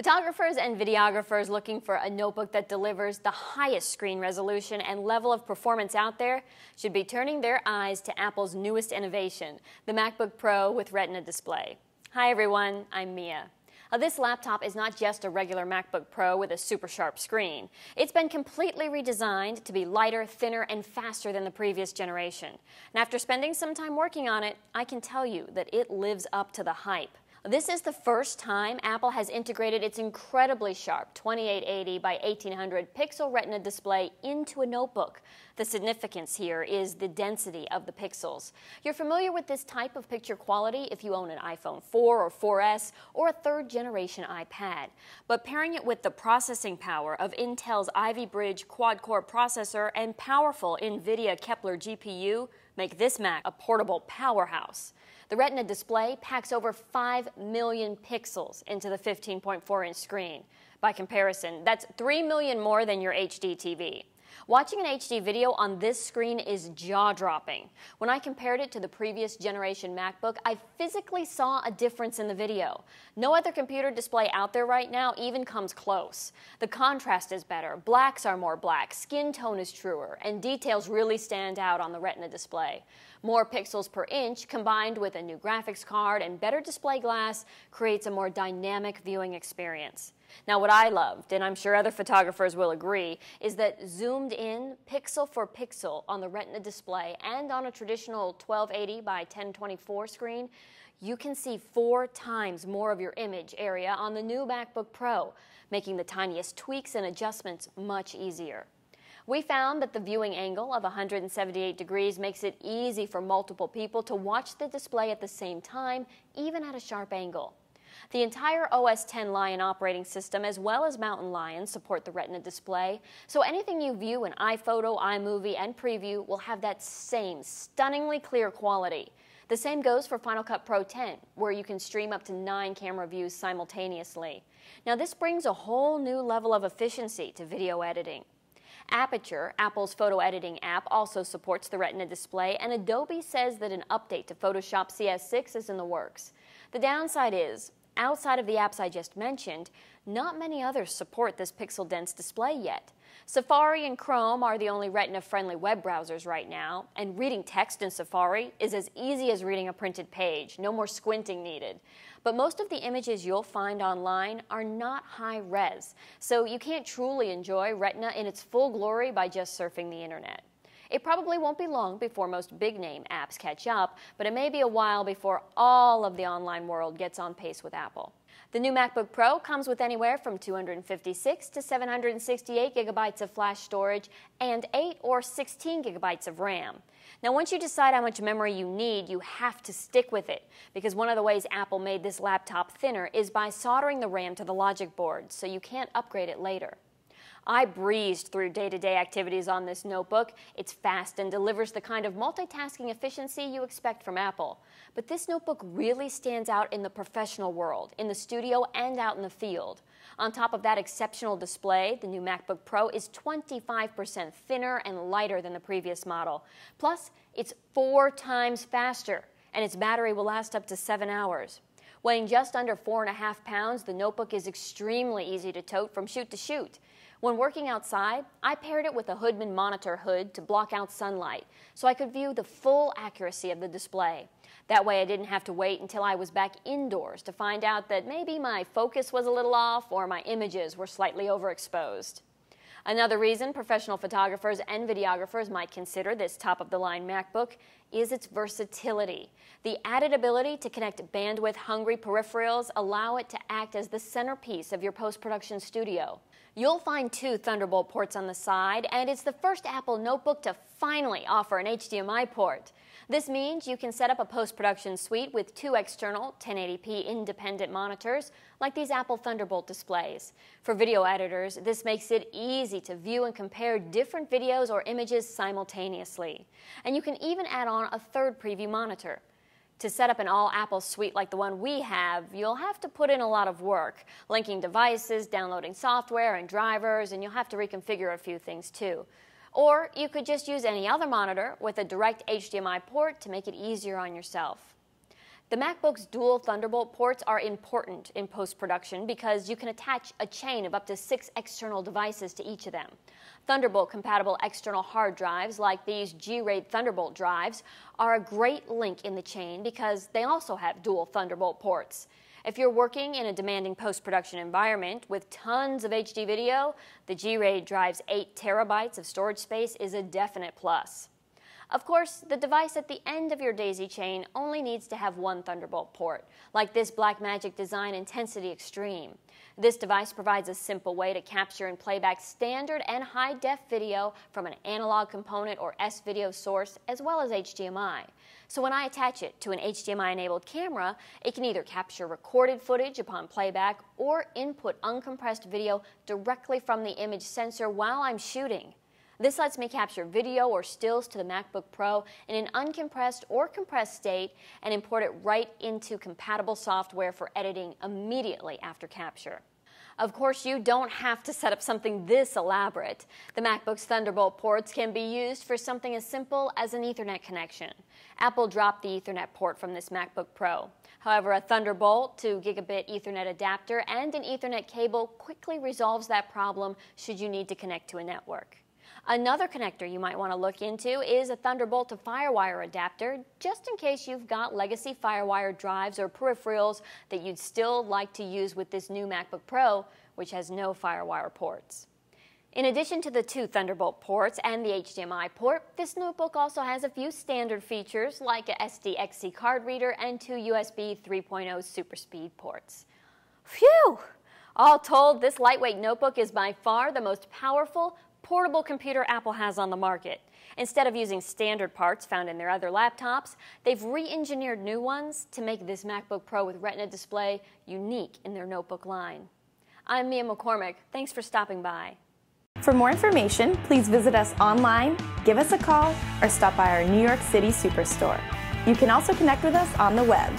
Photographers and videographers looking for a notebook that delivers the highest screen resolution and level of performance out there should be turning their eyes to Apple's newest innovation, the MacBook Pro with Retina display. Hi everyone, I'm Mia. This laptop is not just a regular MacBook Pro with a super sharp screen. It's been completely redesigned to be lighter, thinner, and faster than the previous generation. And after spending some time working on it, I can tell you that it lives up to the hype. This is the first time Apple has integrated its incredibly sharp 2880 by 1800 pixel Retina display into a notebook. The significance here is the density of the pixels. You're familiar with this type of picture quality if you own an iPhone 4 or 4S or a third generation iPad. But pairing it with the processing power of Intel's Ivy Bridge quad core processor and powerful NVIDIA Kepler GPU make this Mac a portable powerhouse. The Retina display packs over 5 million pixels into the 15.4 inch screen. By comparison, that's 3 million more than your HD TV. Watching an HD video on this screen is jaw-dropping. When I compared it to the previous generation MacBook, I physically saw a difference in the video. No other computer display out there right now even comes close. The contrast is better, blacks are more black, skin tone is truer, and details really stand out on the Retina display. More pixels per inch combined with a new graphics card and better display glass creates a more dynamic viewing experience. Now, what I loved, and I'm sure other photographers will agree, is that zoomed in pixel for pixel on the Retina display and on a traditional 1280 by 1024 screen, you can see four times more of your image area on the new MacBook Pro, making the tiniest tweaks and adjustments much easier. We found that the viewing angle of 178 degrees makes it easy for multiple people to watch the display at the same time, even at a sharp angle. The entire OS X Lion operating system as well as Mountain Lion support the Retina display, so anything you view in iPhoto, iMovie, and Preview will have that same stunningly clear quality. The same goes for Final Cut Pro 10, where you can stream up to nine camera views simultaneously. Now this brings a whole new level of efficiency to video editing. Aperture, Apple's photo editing app, also supports the Retina display, and Adobe says that an update to Photoshop CS6 is in the works. The downside is, outside of the apps I just mentioned, not many others support this pixel-dense display yet. Safari and Chrome are the only Retina-friendly web browsers right now, and reading text in Safari is as easy as reading a printed page, no more squinting needed. But most of the images you'll find online are not high res, so you can't truly enjoy Retina in its full glory by just surfing the internet. It probably won't be long before most big name apps catch up, but it may be a while before all of the online world gets on pace with Apple. The new MacBook Pro comes with anywhere from 256 to 768 gigabytes of flash storage and 8 or 16 gigabytes of RAM. Now, once you decide how much memory you need, you have to stick with it because one of the ways Apple made this laptop thinner is by soldering the RAM to the logic board, so you can't upgrade it later. I breezed through day-to-day activities on this notebook. It's fast and delivers the kind of multitasking efficiency you expect from Apple. But this notebook really stands out in the professional world, in the studio and out in the field. On top of that exceptional display, the new MacBook Pro is 25% thinner and lighter than the previous model. Plus, it's four times faster, and its battery will last up to seven hours. Weighing just under four and a half pounds, the notebook is extremely easy to tote from shoot to shoot. When working outside, I paired it with a Hoodman monitor hood to block out sunlight so I could view the full accuracy of the display. That way I didn't have to wait until I was back indoors to find out that maybe my focus was a little off or my images were slightly overexposed. Another reason professional photographers and videographers might consider this top-of-the-line MacBook is its versatility. The added ability to connect bandwidth-hungry peripherals allow it to act as the centerpiece of your post-production studio. You'll find two Thunderbolt ports on the side, and it's the first Apple notebook to finally offer an HDMI port. This means you can set up a post-production suite with two external 1080p independent monitors, like these Apple Thunderbolt displays. For video editors, this makes it easy to view and compare different videos or images simultaneously. And you can even add on a third preview monitor. To set up an all Apple suite like the one we have, you'll have to put in a lot of work, linking devices, downloading software and drivers, and you'll have to reconfigure a few things too. Or you could just use any other monitor with a direct HDMI port to make it easier on yourself. The MacBook's dual Thunderbolt ports are important in post-production because you can attach a chain of up to six external devices to each of them. Thunderbolt-compatible external hard drives like these G-RAID Thunderbolt drives are a great link in the chain because they also have dual Thunderbolt ports. If you're working in a demanding post-production environment with tons of HD video, the G-RAID drive's 8 terabytes of storage space is a definite plus. Of course, the device at the end of your daisy chain only needs to have one Thunderbolt port, like this Blackmagic Design Intensity Extreme. This device provides a simple way to capture and playback standard and high-def video from an analog component or S-video source, as well as HDMI. So when I attach it to an HDMI-enabled camera, it can either capture recorded footage upon playback or input uncompressed video directly from the image sensor while I'm shooting. This lets me capture video or stills to the MacBook Pro in an uncompressed or compressed state and import it right into compatible software for editing immediately after capture. Of course, you don't have to set up something this elaborate. The MacBook's Thunderbolt ports can be used for something as simple as an Ethernet connection. Apple dropped the Ethernet port from this MacBook Pro. However, a Thunderbolt to gigabit Ethernet adapter and an Ethernet cable quickly resolves that problem should you need to connect to a network. Another connector you might want to look into is a Thunderbolt to FireWire adapter, just in case you've got legacy FireWire drives or peripherals that you'd still like to use with this new MacBook Pro, which has no FireWire ports. In addition to the two Thunderbolt ports and the HDMI port, this notebook also has a few standard features like a SDXC card reader and two USB 3.0 super speed ports. Phew! All told, this lightweight notebook is by far the most powerful, portable computer Apple has on the market. Instead of using standard parts found in their other laptops, they've re-engineered new ones to make this MacBook Pro with Retina display unique in their notebook line. I'm Mia McCormick. Thanks for stopping by. For more information, please visit us online, give us a call, or stop by our New York City Superstore. You can also connect with us on the web